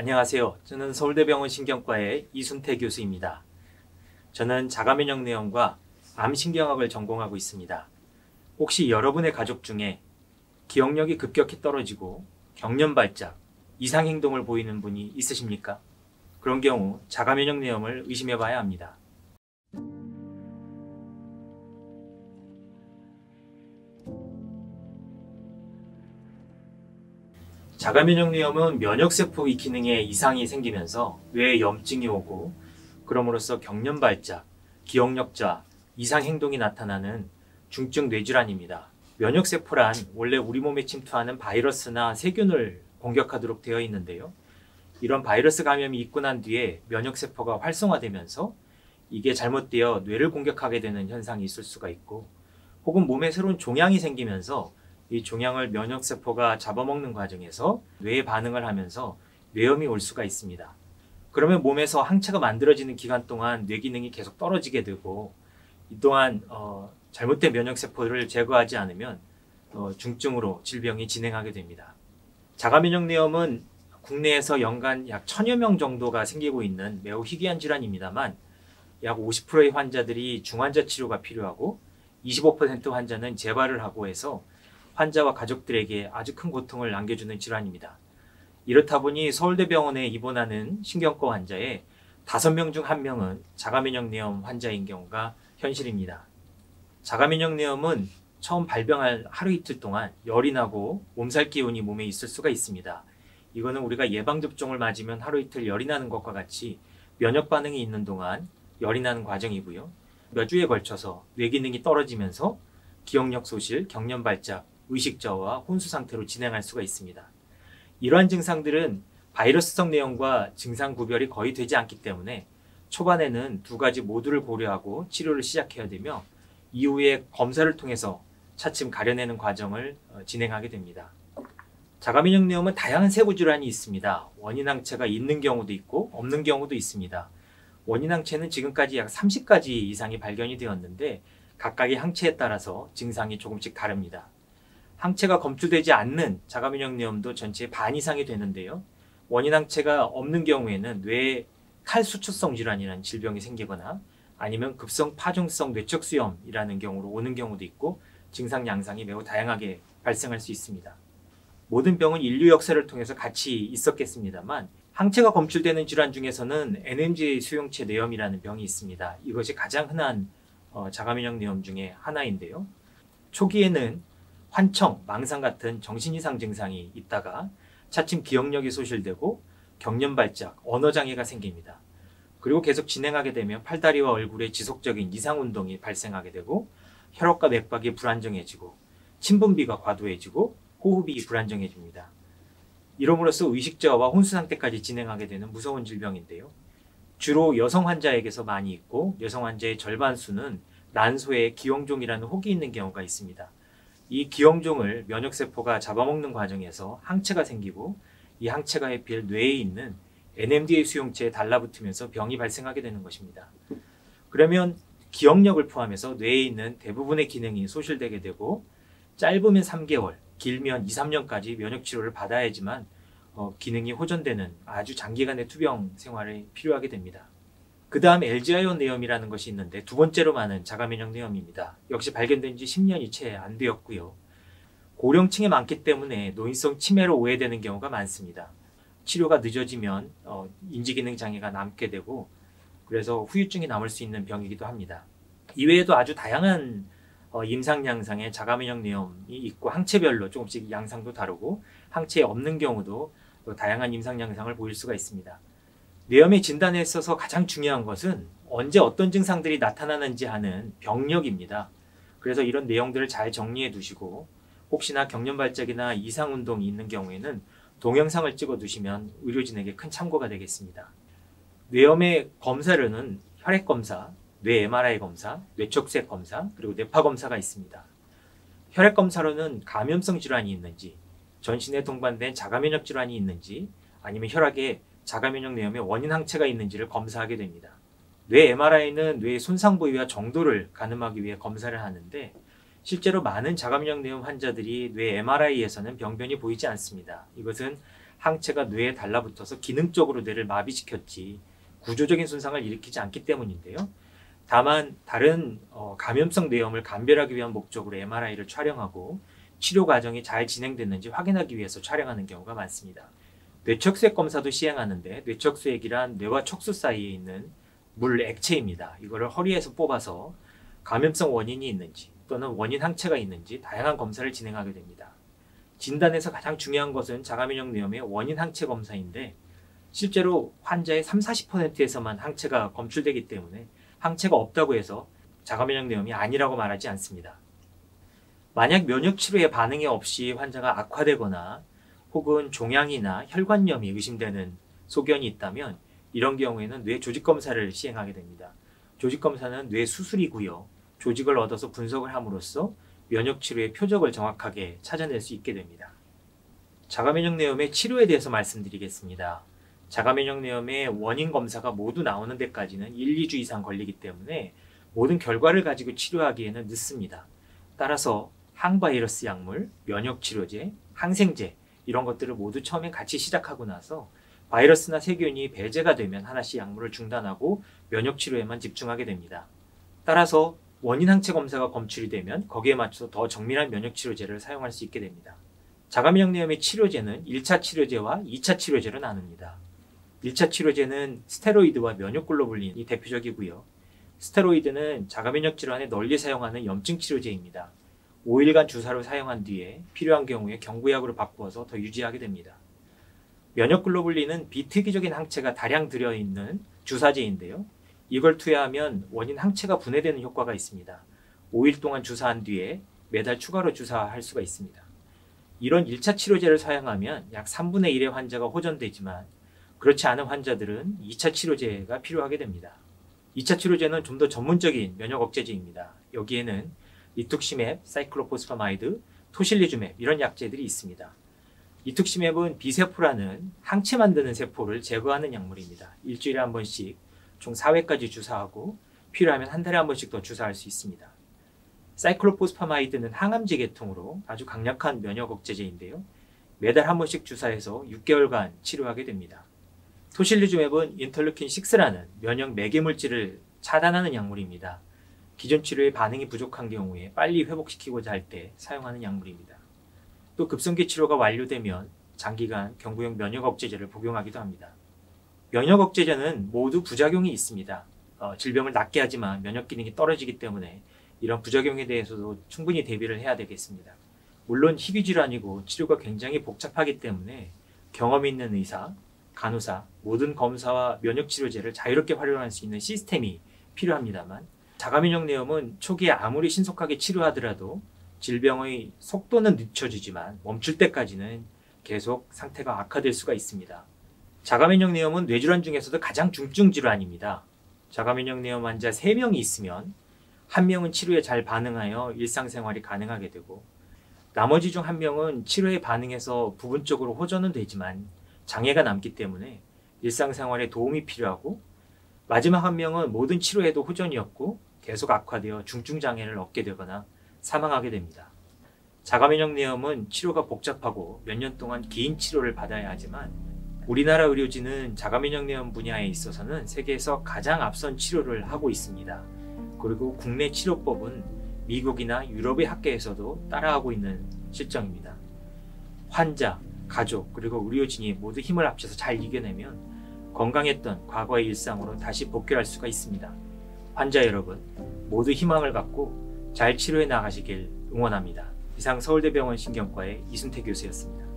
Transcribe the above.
안녕하세요. 저는 서울대병원 신경과의 이순태 교수입니다. 저는 자가면역 내염과 암신경학을 전공하고 있습니다. 혹시 여러분의 가족 중에 기억력이 급격히 떨어지고 경련 발작, 이상 행동을 보이는 분이 있으십니까? 그런 경우 자가면역 내염을 의심해 봐야 합니다. 자가면역내염은 면역세포 기능에 이상이 생기면서 뇌에 염증이 오고 그럼으로써 경련 발작, 기억력자, 이상 행동이 나타나는 중증 뇌질환입니다. 면역세포란 원래 우리 몸에 침투하는 바이러스나 세균을 공격하도록 되어 있는데요. 이런 바이러스 감염이 있고 난 뒤에 면역세포가 활성화되면서 이게 잘못되어 뇌를 공격하게 되는 현상이 있을 수가 있고 혹은 몸에 새로운 종양이 생기면서 이 종양을 면역세포가 잡아먹는 과정에서 뇌에 반응을 하면서 뇌염이 올 수가 있습니다. 그러면 몸에서 항체가 만들어지는 기간 동안 뇌 기능이 계속 떨어지게 되고 이 또한 어, 잘못된 면역세포를 제거하지 않으면 어, 중증으로 질병이 진행하게 됩니다. 자가면역내염은 국내에서 연간 약 천여 명 정도가 생기고 있는 매우 희귀한 질환입니다만 약 50%의 환자들이 중환자 치료가 필요하고 25% 환자는 재발을 하고 해서 환자와 가족들에게 아주 큰 고통을 남겨주는 질환입니다. 이렇다 보니 서울대병원에 입원하는 신경과 환자의 5명 중 1명은 자가면역내염 환자인 경우가 현실입니다. 자가면역내염은 처음 발병할 하루 이틀 동안 열이 나고 몸살 기운이 몸에 있을 수가 있습니다. 이거는 우리가 예방접종을 맞으면 하루 이틀 열이 나는 것과 같이 면역 반응이 있는 동안 열이 나는 과정이고요. 몇 주에 걸쳐서 뇌 기능이 떨어지면서 기억력 소실, 경련 발작, 의식 저하와 혼수 상태로 진행할 수가 있습니다. 이러한 증상들은 바이러스성 내용과 증상 구별이 거의 되지 않기 때문에 초반에는 두 가지 모두를 고려하고 치료를 시작해야 되며 이후에 검사를 통해서 차츰 가려내는 과정을 어, 진행하게 됩니다. 자가면역 내용은 다양한 세부 질환이 있습니다. 원인 항체가 있는 경우도 있고 없는 경우도 있습니다. 원인 항체는 지금까지 약 30가지 이상이 발견이 되었는데 각각의 항체에 따라서 증상이 조금씩 다릅니다. 항체가 검출되지 않는 자가면역내염도 전체의 반 이상이 되는데요. 원인 항체가 없는 경우에는 뇌에 칼수축성 질환이라는 질병이 생기거나 아니면 급성 파종성 뇌척수염이라는 경우로 오는 경우도 있고 증상 양상이 매우 다양하게 발생할 수 있습니다. 모든 병은 인류 역사를 통해서 같이 있었겠습니다만 항체가 검출되는 질환 중에서는 NMJ 수용체 내염이라는 병이 있습니다. 이것이 가장 흔한 어, 자가면역 내염 중에 하나인데요. 초기에는 환청, 망상 같은 정신 이상 증상이 있다가 차츰 기억력이 소실되고 경련 발작, 언어 장애가 생깁니다. 그리고 계속 진행하게 되면 팔다리와 얼굴에 지속적인 이상 운동이 발생하게 되고 혈압과 맥박이 불안정해지고 침분비가 과도해지고 호흡이 불안정해집니다. 이러므로써 의식저하와 혼수 상태까지 진행하게 되는 무서운 질병인데요. 주로 여성 환자에게서 많이 있고 여성 환자의 절반 수는 난소에 기형종이라는 혹이 있는 경우가 있습니다. 이 기형종을 면역세포가 잡아먹는 과정에서 항체가 생기고 이 항체가 해필 뇌에 있는 NMDA 수용체에 달라붙으면서 병이 발생하게 되는 것입니다. 그러면 기억력을 포함해서 뇌에 있는 대부분의 기능이 소실되게 되고 짧으면 3개월, 길면 2, 3년까지 면역 치료를 받아야지만 어, 기능이 호전되는 아주 장기간의 투병 생활이 필요하게 됩니다. 그 다음 LGI온 내염이라는 것이 있는데 두 번째로 많은 자가면역 내염입니다. 역시 발견된 지 10년이 채 안 되었고요. 고령층에 많기 때문에 노인성 치매로 오해되는 경우가 많습니다. 치료가 늦어지면 어, 인지기능 장애가 남게 되고 그래서 후유증이 남을 수 있는 병이기도 합니다. 이외에도 아주 다양한 어, 임상 양상의 자가면역 내염이 있고 항체별로 조금씩 양상도 다르고 항체에 없는 경우도 다양한 임상 양상을 보일 수가 있습니다. 뇌염의 진단에 있어서 가장 중요한 것은 언제 어떤 증상들이 나타나는지 하는 병력입니다. 그래서 이런 내용들을 잘 정리해 두시고 혹시나 경련 발작이나 이상 운동이 있는 경우에는 동영상을 찍어 두시면 의료진에게 큰 참고가 되겠습니다. 뇌염의 검사료는 혈액 검사, 뇌 MRI 검사, 뇌척색 검사, 그리고 뇌파 검사가 있습니다. 혈액 검사로는 감염성 질환이 있는지, 전신에 동반된 자가면역 질환이 있는지, 아니면 혈액에 자가면역 내염의 원인 항체가 있는지를 검사하게 됩니다. 뇌 MRI는 뇌 손상 부위와 정도를 가늠하기 위해 검사를 하는데 실제로 많은 자가면역 내염 환자들이 뇌 MRI에서는 병변이 보이지 않습니다. 이것은 항체가 뇌에 달라붙어서 기능적으로 뇌를 마비시켰지 구조적인 손상을 일으키지 않기 때문인데요. 다만 다른 어, 감염성 뇌염을 감별하기 위한 목적으로 MRI를 촬영하고 치료 과정이 잘 진행됐는지 확인하기 위해서 촬영하는 경우가 많습니다. 뇌척수액 검사도 시행하는데 뇌척수액이란 뇌와 척수 사이에 있는 물 액체입니다. 이거를 허리에서 뽑아서 감염성 원인이 있는지 또는 원인 항체가 있는지 다양한 검사를 진행하게 됩니다. 진단에서 가장 중요한 것은 자가면역 뇌염의 원인 항체 검사인데 실제로 환자의 3, 40%에서만 항체가 검출되기 때문에 항체가 없다고 해서 자가면역 뇌염이 아니라고 말하지 않습니다. 만약 면역 치료에 반응이 없이 환자가 악화되거나 혹은 종양이나 혈관염이 의심되는 소견이 있다면 이런 경우에는 뇌 조직 검사를 시행하게 됩니다. 조직 검사는 뇌 수술이고요. 조직을 얻어서 분석을 함으로써 면역 치료의 표적을 정확하게 찾아낼 수 있게 됩니다. 자가면역 뇌염의 치료에 대해서 말씀드리겠습니다. 자가면역 뇌염의 원인 검사가 모두 나오는 데까지는 1, 2주 이상 걸리기 때문에 모든 결과를 가지고 치료하기에는 늦습니다. 따라서 항바이러스 약물, 면역 치료제, 항생제 이런 것들을 모두 처음에 같이 시작하고 나서 바이러스나 세균이 배제가 되면 하나씩 약물을 중단하고 면역 치료에만 집중하게 됩니다. 따라서 원인 항체 검사가 검출이 되면 거기에 맞춰서 더 정밀한 면역 치료제를 사용할 수 있게 됩니다. 자가면역염의 치료제는 1차 치료제와 2차 치료제로 나눕니다. 1차 치료제는 스테로이드와 면역글로불린이 대표적이고요. 스테로이드는 자가면역 질환에 널리 사용하는 염증 치료제입니다. 5일간 주사로 사용한 뒤에 필요한 경우에 경구약으로 바꾸어서 더 유지하게 됩니다. 면역글로불린은 비특이적인 항체가 다량 들어있는 주사제인데요. 이걸 투여하면 원인 항체가 분해되는 효과가 있습니다. 5일 동안 주사한 뒤에 매달 추가로 주사할 수가 있습니다. 이런 1차 치료제를 사용하면 약 3분의 1의 환자가 호전되지만 그렇지 않은 환자들은 2차 치료제가 필요하게 됩니다. 2차 치료제는 좀 더 전문적인 면역 억제제입니다. 여기에는 rituximab, cyclophosphamide, tocilizumab 이런 약제들이 있습니다. rituximab은 B세포라는 항체 만드는 세포를 제거하는 약물입니다. 일주일에 한 번씩 총 4회까지 주사하고 필요하면 한 달에 한 번씩 더 주사할 수 있습니다. 사이클로포스파마이드는 항암제 계통으로 아주 강력한 면역 억제제인데요. 매달 한 번씩 주사해서 6개월간 치료하게 됩니다. 토실리주맵은 인터루킨 6라는 면역 매개 물질을 차단하는 약물입니다. 기존 치료에 반응이 부족한 경우에 빨리 회복시키고자 할 때 사용하는 약물입니다. 또 급성기 치료가 완료되면 장기간 경구용 면역 억제제를 복용하기도 합니다. 면역 억제제는 모두 부작용이 있습니다. 어, 질병을 낫게 하지만 면역 기능이 떨어지기 때문에 이런 부작용에 대해서도 충분히 대비를 해야 되겠습니다. 물론 희귀 질환이고 치료가 굉장히 복잡하기 때문에 경험 있는 의사, 간호사, 모든 검사와 면역 치료제를 자유롭게 활용할 수 있는 시스템이 필요합니다만 자가면역 뇌염은 초기에 아무리 신속하게 치료하더라도 질병의 속도는 늦춰지지만 멈출 때까지는 계속 상태가 악화될 수가 있습니다. 자가면역 뇌염은 뇌질환 중에서도 가장 중증 질환입니다. 자가면역 뇌염 환자 3명이 있으면 한 명은 치료에 잘 반응하여 일상생활이 가능하게 되고 나머지 중 한 명은 치료에 반응해서 부분적으로 호전은 되지만 장애가 남기 때문에 일상생활에 도움이 필요하고 마지막 한 명은 모든 치료에도 호전이었고 계속 악화되어 중증 장애를 얻게 되거나 사망하게 됩니다. 자가면역 뇌염은 치료가 복잡하고 몇 년 동안 긴 치료를 받아야 하지만 우리나라 의료진은 자가면역 뇌염 분야에 있어서는 세계에서 가장 앞선 치료를 하고 있습니다. 그리고 국내 치료법은 미국이나 유럽의 학계에서도 따라하고 있는 실정입니다. 환자, 가족, 그리고 의료진이 모두 힘을 합쳐서 잘 이겨내면 건강했던 과거의 일상으로 다시 복귀할 수가 있습니다. 환자 여러분, 모두 희망을 갖고 잘 치료해 나가시길 응원합니다. 이상 서울대병원 신경과의 이순태 교수였습니다.